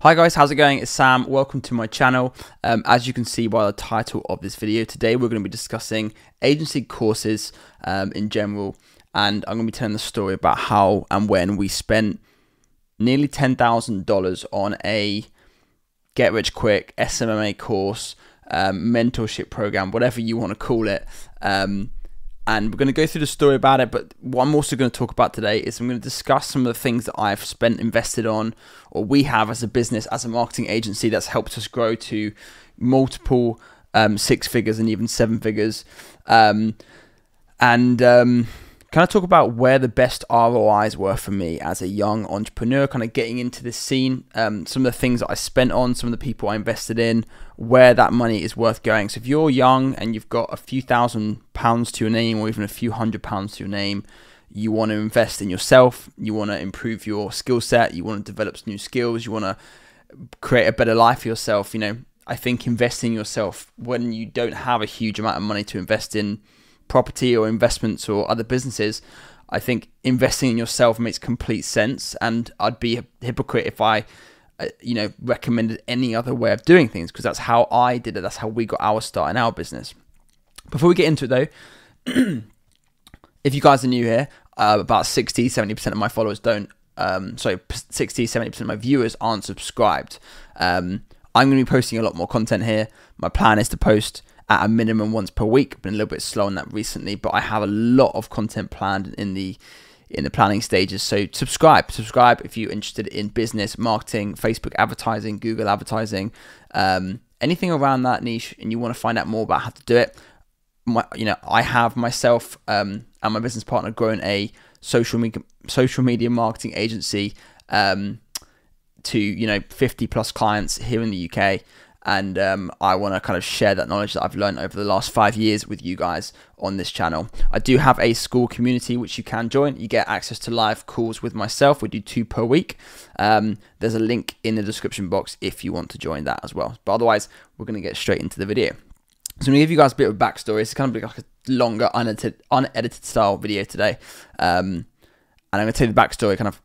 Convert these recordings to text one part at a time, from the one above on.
Hi guys, how's it going? It's Sam. Welcome to my channel. Um, as you can see by the title of this video, today we're going to be discussing agency courses um, in general, and I'm going to be telling the story about how and when we spent nearly $10,000 on a get rich quick SMMA course, um, mentorship program, whatever you want to call it. Um, and we're going to go through the story about it. But what I'm also going to talk about today is I'm going to discuss some of the things that I've spent, invested on, or we have as a business, as a marketing agency that's helped us grow to multiple um, six figures and even seven figures. Um, and um, kind I talk about where the best ROIs were for me as a young entrepreneur, kind of getting into this scene, um, some of the things that I spent on, some of the people I invested in, where that money is worth going. So if you're young and you've got a few thousand pounds to your name or even a few hundred pounds to your name, you want to invest in yourself, you want to improve your skill set, you want to develop new skills, you want to create a better life for yourself, you know, I think investing in yourself when you don't have a huge amount of money to invest in property or investments or other businesses, I think investing in yourself makes complete sense. And I'd be a hypocrite if I, uh, you know, recommended any other way of doing things because that's how I did it. That's how we got our start in our business. Before we get into it though, if you guys are new here, uh, about 60, 70% of my followers don't, um, sorry, 60, 70% of my viewers aren't subscribed. Um, I'm going to be posting a lot more content here. My plan is to post at a minimum once per week. Been a little bit slow on that recently, but I have a lot of content planned in the in the planning stages. So subscribe, subscribe if you're interested in business, marketing, Facebook advertising, Google advertising, um, anything around that niche, and you want to find out more about how to do it. My, you know, I have myself um, and my business partner grown a social media social media marketing agency um, to you know 50 plus clients here in the UK and um, I want to kind of share that knowledge that I've learned over the last five years with you guys on this channel. I do have a Skool community which you can join. You get access to live calls with myself. We do two per week. Um, there's a link in the description box if you want to join that as well. But otherwise, we're going to get straight into the video. So I'm going to give you guys a bit of backstory. It's kind of like a longer, unedited, unedited style video today. Um, and I'm going to tell you the backstory, kind of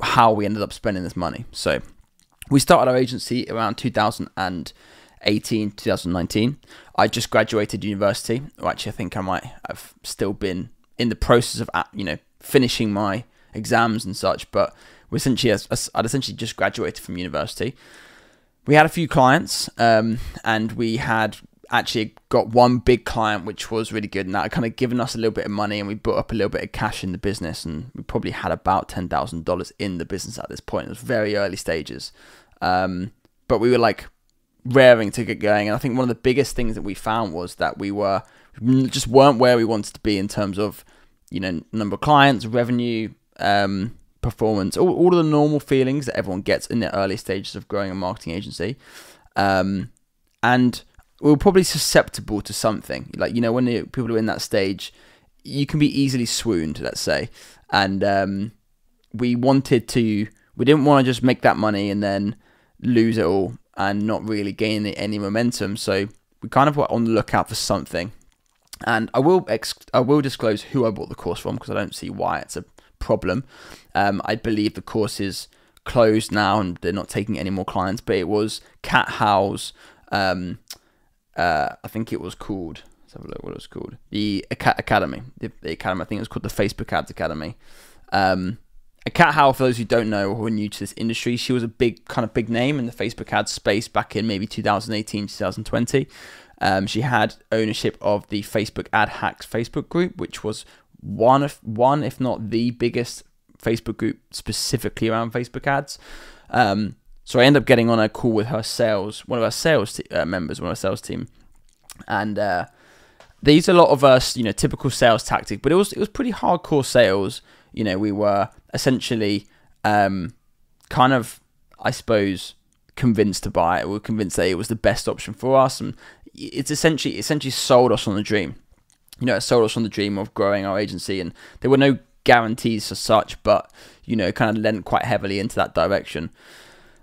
how we ended up spending this money. So we started our agency around 2018, 2019. I just graduated university, or actually, I think I might have still been in the process of, you know, finishing my exams and such. But we essentially, I'd essentially just graduated from university. We had a few clients, um, and we had actually got one big client which was really good and that had kind of given us a little bit of money and we put up a little bit of cash in the business and we probably had about $10,000 in the business at this point. It was very early stages. Um, but we were like raring to get going. And I think one of the biggest things that we found was that we were just weren't where we wanted to be in terms of, you know, number of clients, revenue, um, performance, all, all of the normal feelings that everyone gets in the early stages of growing a marketing agency. Um, and we are probably susceptible to something. Like, you know, when the, people are in that stage, you can be easily swooned, let's say. And um, we wanted to, we didn't want to just make that money and then lose it all and not really gain any momentum. So we kind of were on the lookout for something. And I will I will disclose who I bought the course from because I don't see why it's a problem. Um, I believe the course is closed now and they're not taking any more clients. But it was Cat Howell's um, uh, I think it was called. Let's have a look. What it was called? The Academy. The, the Academy. I think it was called the Facebook Ads Academy. Um, for those who don't know or who are new to this industry, she was a big kind of big name in the Facebook ads space back in maybe 2018, 2020. Um, she had ownership of the Facebook Ad Hacks Facebook group, which was one of one, if not the biggest Facebook group specifically around Facebook ads. Um, so I end up getting on a call with her sales, one of our sales t- uh, members, one of her sales team, and uh, they a lot of us, you know, typical sales tactic, but it was it was pretty hardcore sales. You know, we were essentially um, kind of, I suppose, convinced to buy it. We were convinced that it was the best option for us, and it's essentially essentially sold us on the dream. You know, it sold us on the dream of growing our agency, and there were no guarantees as such, but you know, kind of lent quite heavily into that direction.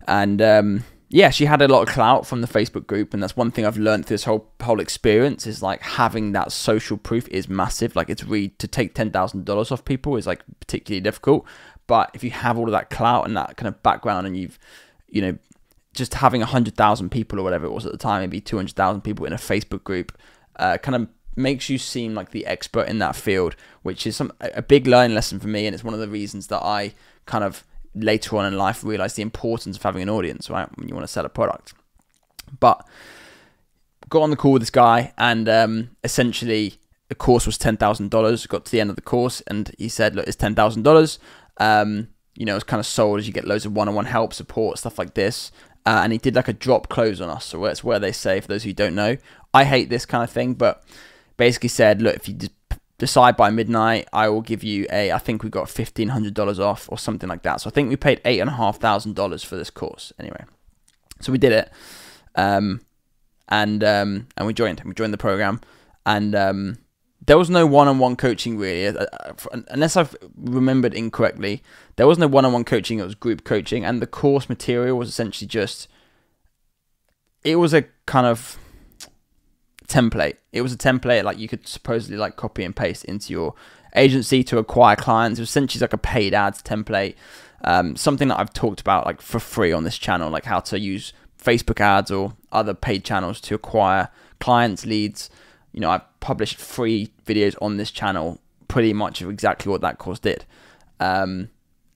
And um, yeah, she had a lot of clout from the Facebook group, and that's one thing I've learned through this whole whole experience is like having that social proof is massive. Like it's really to take ten thousand dollars off people is like particularly difficult, but if you have all of that clout and that kind of background, and you've you know just having 100,000 people or whatever it was at the time, maybe 200,000 people in a Facebook group, uh, kind of makes you seem like the expert in that field, which is some a big learning lesson for me, and it's one of the reasons that I kind of later on in life realize the importance of having an audience, right? When you want to sell a product. But got on the call with this guy, and um, essentially the course was ten thousand dollars. Got to the end of the course, and he said, "Look, it's ten thousand um, dollars." You know, it's kind of sold as you get loads of one-on-one help, support, stuff like this. Uh, and he did like a drop close on us. So it's where they say, for those who don't know, I hate this kind of thing, but basically said, look, if you decide by midnight, I will give you a. I think we got fifteen hundred dollars off or something like that. So I think we paid eight and a half thousand dollars for this course. Anyway, so we did it, um, and um, and we joined. We joined the program, and um, there was no one-on-one coaching really, uh, uh unless I've remembered incorrectly. There was no one-on-one coaching; it was group coaching, and the course material was essentially just. It was a kind of template. It was a template like you could supposedly like copy and paste into your agency to acquire clients. It was essentially like a paid ads template. Um, something that I've talked about like for free on this channel, like how to use Facebook ads or other paid channels to acquire clients, leads. You know, I've published free videos on this channel, pretty much of exactly what that course did. Um,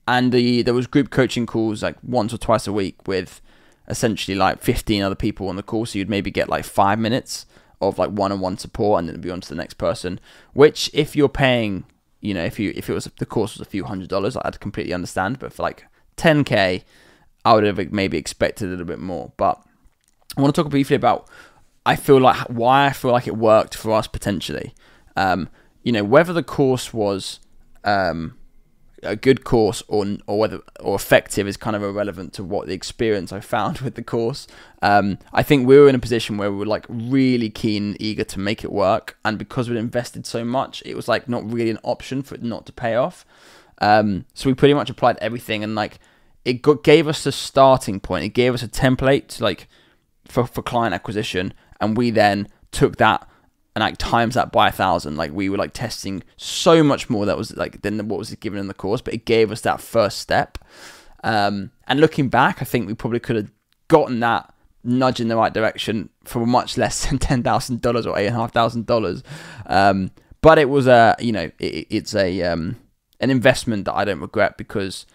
and the there was group coaching calls like once or twice a week with essentially like 15 other people on the call, so you'd maybe get like five minutes of like one-on-one support and then be on to the next person which if you're paying you know if you if it was the course was a few hundred dollars i'd completely understand but for like 10k i would have maybe expected a little bit more. But i want to talk briefly about i feel like why i feel like it worked for us potentially. Um, you know whether the course was um, a good course or or whether or effective is kind of irrelevant to what the experience I found with the course. Um, I think we were in a position where we were like really keen, eager to make it work, and because we'd invested so much, it was like not really an option for it not to pay off. Um, so we pretty much applied everything, and like it got, gave us a starting point. It gave us a template to like for for client acquisition, and we then took that and like times that by a thousand. Like we were like testing so much more that was like than what was given in the course, but it gave us that first step. Um, and looking back, I think we probably could have gotten that nudge in the right direction for much less than ten thousand dollars or eight and a half thousand dollars. Um, but it was a you know it, it's a um, an investment that I don't regret because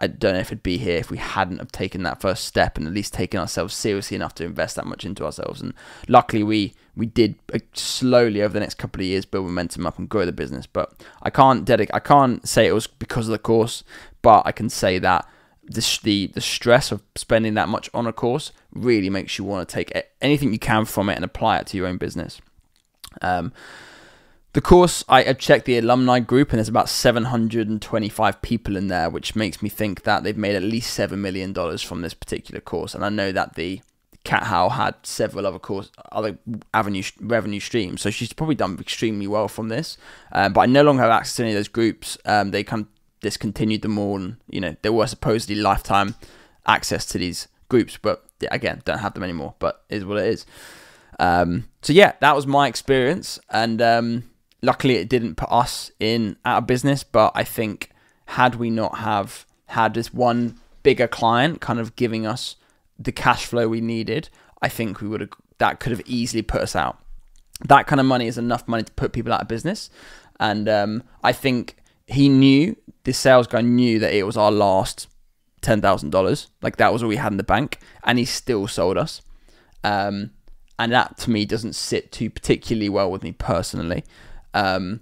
I don't know if it'd be here if we hadn't have taken that first step and at least taken ourselves seriously enough to invest that much into ourselves. And luckily, we we did uh, slowly over the next couple of years build momentum up and grow the business. But I can't dedicate, I can't say it was because of the course, but I can say that the the the stress of spending that much on a course really makes you want to take anything you can from it and apply it to your own business. Um, the course, I, checked the alumni group, and there's about 725 people in there, which makes me think that they've made at least $7 million from this particular course. And I know that the Cat Howell had several other course, other avenue revenue streams, so she's probably done extremely well from this. Um, but I no longer have access to any of those groups. Um, they kind of discontinued them all, and you know there were supposedly lifetime access to these groups, but again, don't have them anymore. But is what it is. Um, so yeah, that was my experience, and um, luckily it didn't put us in out of business. But I think had we not have had this one bigger client kind of giving us the cash flow we needed, I think we would have that could have easily put us out. That kind of money is enough money to put people out of business, and um, I think he knew the sales guy knew that it was our last ten thousand dollars. Like that was all we had in the bank, and he still sold us. Um, and that to me doesn't sit too particularly well with me personally. Um,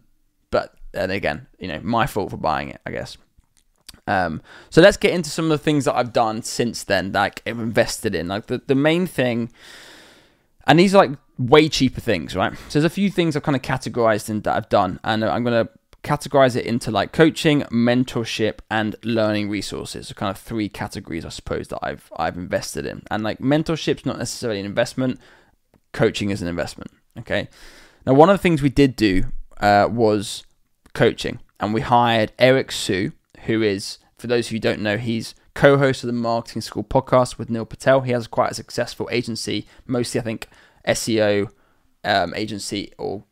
but then again, you know, my fault for buying it, I guess. Um, so let's get into some of the things that I've done since then, like I've invested in. Like the, the main thing, and these are like way cheaper things, right? So there's a few things I've kind of categorized in that I've done, and I'm gonna categorize it into like coaching, mentorship, and learning resources. So kind of three categories, I suppose, that I've I've invested in. And like mentorship's not necessarily an investment, coaching is an investment. Okay. Now one of the things we did do uh, was coaching, and we hired Eric Siu, who is, for those of you who don't know, he's co-host of the Marketing School podcast with Neil Patel. He has quite a successful agency, mostly I think SEO um, agency or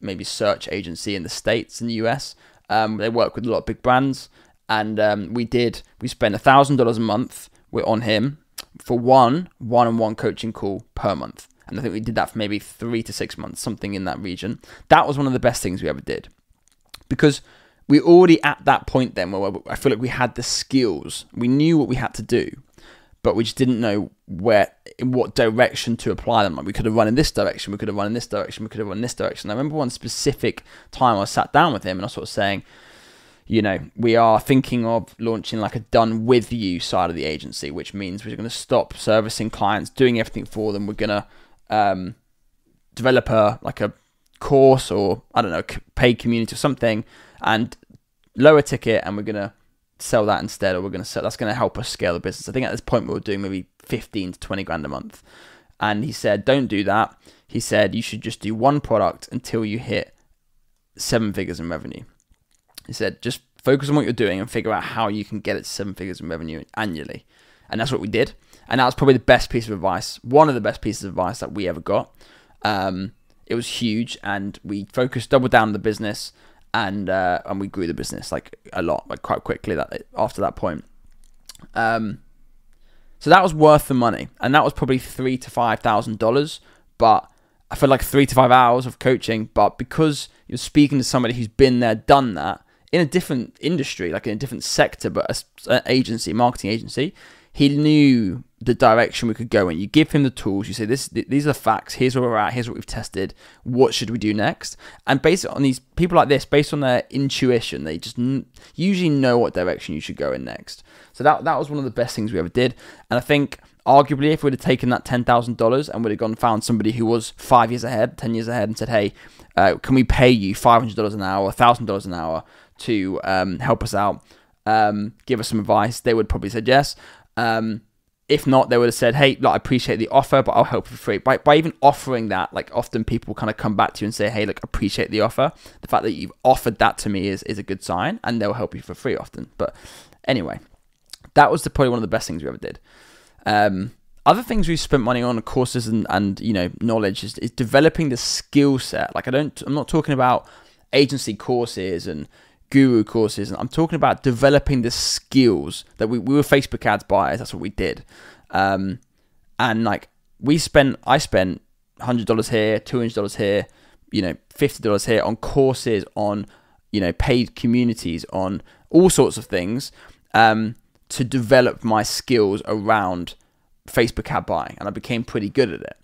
maybe search agency in the states in the US. Um, they work with a lot of big brands, and um, we did we spent a thousand dollars a month. On him. for one one-on-one coaching call per month. And I think we did that for maybe three to six months, something in that region. That was one of the best things we ever did because we already at that point then where I feel like we had the skills, we knew what we had to do, but we just didn't know where, in what direction to apply them. Like we could have run in this direction, we could have run in this direction, we could have run in this direction. I remember one specific time I sat down with him and I was sort of saying, you know, we are thinking of launching like a done with you side of the agency, which means we're going to stop servicing clients, doing everything for them. We're going to um, like a course or I don't know, paid community or something, and lower ticket, and we're to sell that instead, or we're to sell. That's to help us scale the business. I think at this point we were doing maybe fifteen to twenty grand a month, and he said, "Don't do that." He said, "You should just do one product until you hit seven figures in revenue." He said, just focus on what you're doing and figure out how you can get it to seven figures in revenue annually. And that's what we did. And that was probably the best piece of advice, one of the best pieces of advice that we ever got. Um, it was huge, and we focused, double down on the business, and uh, and we grew the business like a lot, like quite quickly. That after that point, um, so that was worth the money, and that was probably three to five thousand dollars. But I felt like three to five hours of coaching. But because you're speaking to somebody who's been there, done that, in a different industry, like in a different sector, but an agency, marketing agency, he knew the direction we could go in. You give him the tools. You say, "This, these are the facts. Here's where we're at. Here's what we've tested. What should we do next?" And based on these people like this, based on their intuition, they just n- usually know what direction you should go in next. So that that was one of the best things we ever did. And I think arguably, if we'd have taken that ten thousand dollars and would have gone and found somebody who was five years ahead, ten years ahead, and said, "Hey, uh, can we pay you five hundred dollars an hour, thousand dollars an hour?" to um, help us out, um, give us some advice, they would probably said yes. Um, if not, they would have said, "Hey, look, I appreciate the offer, but I'll help for free." By by even offering that, like often people kind of come back to you and say, "Hey, look, appreciate the offer." The fact that you've offered that to me is is a good sign, and they'll help you for free often. But anyway, that was the, probably one of the best things we ever did. Um, other things we've spent money on, courses and, and you know knowledge, is, is developing the skill set. Like I don't, I'm not talking about agency courses and guru courses. And I'm talking about developing the skills that we, we were Facebook ads buyers. That's what we did. Um, and like we spent, I spent $100 here, $200 here, you know, $50 here on courses, on, you know, paid communities, on all sorts of things um, to develop my skills around Facebook ad buying. And I became pretty good at it.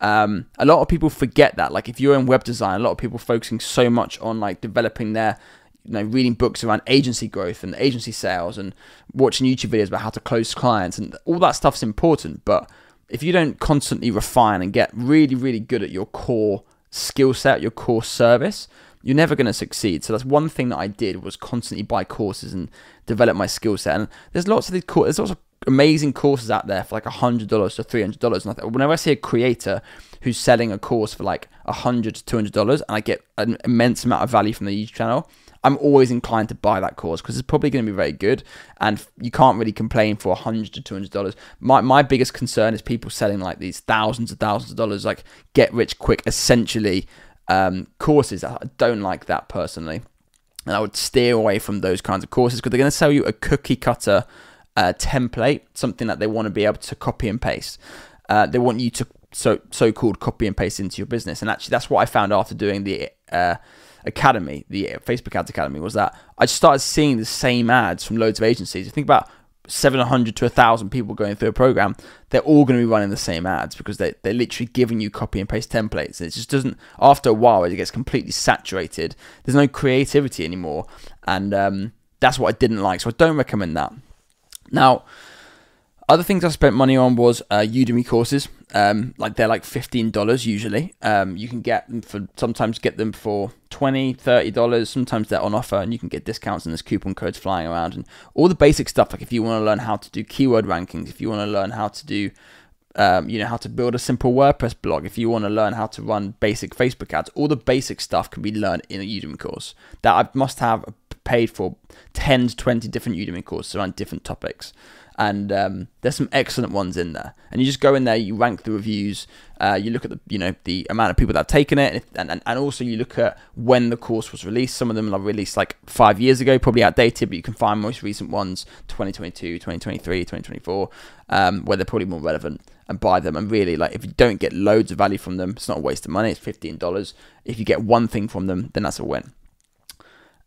Um, a lot of people forget that. Like if you're in web design, a lot of people focusing so much on like developing their you know, reading books around agency growth and agency sales and watching YouTube videos about how to close clients and all that stuff's important. But if you don't constantly refine and get really, really good at your core skill set, your core service, you're never going to succeed. So that's one thing that I did was constantly buy courses and develop my skill set. And there's lots of these courses, there's lots of amazing courses out there for like $100 to $300. And I whenever I see a creator who's selling a course for like 100 to $200 and I get an immense amount of value from the YouTube channel, I'm always inclined to buy that course because it's probably going to be very good, and you can't really complain for a hundred to two hundred dollars. My my biggest concern is people selling like these thousands of thousands of dollars, like get rich quick, essentially um, courses. I don't like that personally, and I would steer away from those kinds of courses because they're going to sell you a cookie cutter uh, template, something that they want to be able to copy and paste. Uh, they want you to so so called copy and paste into your business, and actually that's what I found after doing the uh, academy, the Facebook Ads Academy, was that I just started seeing the same ads from loads of agencies. You think about 700 to 1,000 people going through a program, they're all going to be running the same ads because they, they're literally giving you copy and paste templates. It just doesn't, after a while, it gets completely saturated. There's no creativity anymore. And um, that's what I didn't like. So I don't recommend that. Now, other things I spent money on was uh, Udemy courses. Um, like they're like fifteen dollars usually. Um, you can get them for sometimes get them for 20 30 dollars. Sometimes they're on offer and you can get discounts and there's coupon codes flying around and all the basic stuff. Like if you want to learn how to do keyword rankings, if you want to learn how to do um, you know how to build a simple WordPress blog. If you want to learn how to run basic Facebook ads, all the basic stuff can be learned in a Udemy course. That I must have paid for 10 to 20 different Udemy courses around different topics. And um, there's some excellent ones in there. And you just go in there, you rank the reviews, uh, you look at the you know the amount of people that have taken it, and, and, and also you look at when the course was released. Some of them are released like five years ago, probably outdated, but you can find most recent ones 2022, 2023, 2024, um, where they're probably more relevant and buy them. And really, like if you don't get loads of value from them, it's not a waste of money. It's fifteen dollars. If you get one thing from them, then that's a win.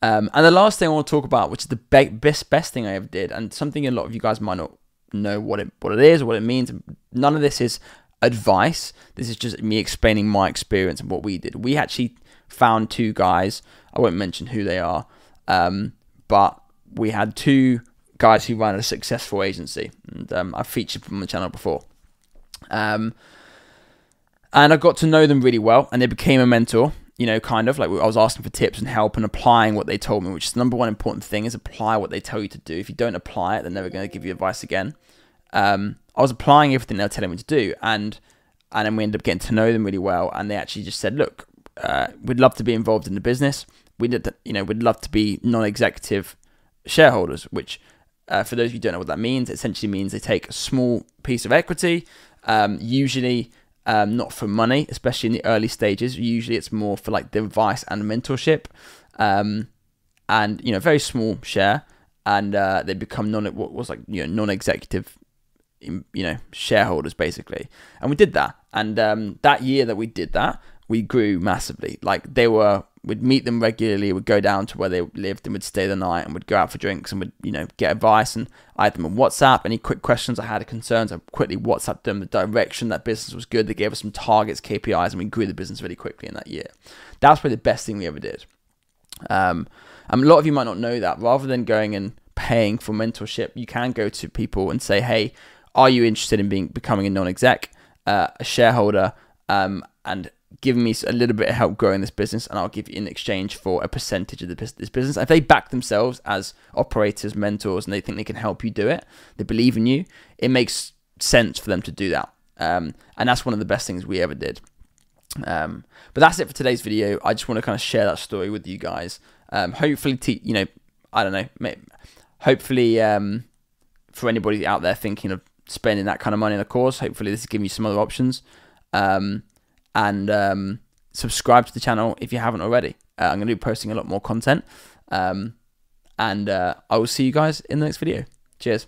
Um, and the last thing I want to talk about, which is the be- best best thing I ever did, and something a lot of you guys might not know what it what it is or what it means. None of this is advice. This is just me explaining my experience and what we did. We actually found two guys. I won't mention who they are, um, but we had two guys who ran a successful agency, and um, I've featured them on the channel before. Um, and I got to know them really well, and they became a mentor you know, kind of like I was asking for tips and help and applying what they told me, which is the number one important thing is apply what they tell you to do. If you don't apply it, they're never going to give you advice again. Um, I was applying everything they were telling me to do, and and then we ended up getting to know them really well. And they actually just said, "Look, uh, we'd love to be involved in the business. We did, you know, we'd love to be non-executive shareholders." Which, uh, for those of you who don't know what that means, essentially means they take a small piece of equity, um, usually um, not for money, especially in the early stages. Usually, it's more for like the advice and mentorship, um, and you know, very small share, and uh, they become non what was like you know non-executive, you know, shareholders basically. And we did that, and um, that year that we did that, we grew massively. Like they were we'd meet them regularly, We'd go down to where they lived and would stay the night and would go out for drinks and would, you know, get advice. And I had them on WhatsApp. Any quick questions I had, concerns, I quickly WhatsApped them the direction that business was good. They gave us some targets, KPIs, and we grew the business really quickly in that year. That's probably the best thing we ever did. Um, and a lot of you might not know that. Rather than going and paying for mentorship, you can go to people and say, hey, are you interested in being becoming a non-exec, uh, a shareholder, um, and giving me a little bit of help growing this business, and I'll give you in exchange for a percentage of the, this business. If they back themselves as operators, mentors, and they think they can help you do it, they believe in you, it makes sense for them to do that. Um, and that's one of the best things we ever did. Um, but that's it for today's video. I just want to kind of share that story with you guys. Um, hopefully, te- you know, I don't know, hopefully um, for anybody out there thinking of spending that kind of money on a course, hopefully this is giving you some other options. Um, and um, subscribe to the channel if you haven't already. Uh, I'm going to be posting a lot more content. Um, and uh, I will see you guys in the next video. Cheers.